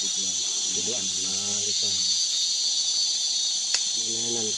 Duduan na lisan. Mananan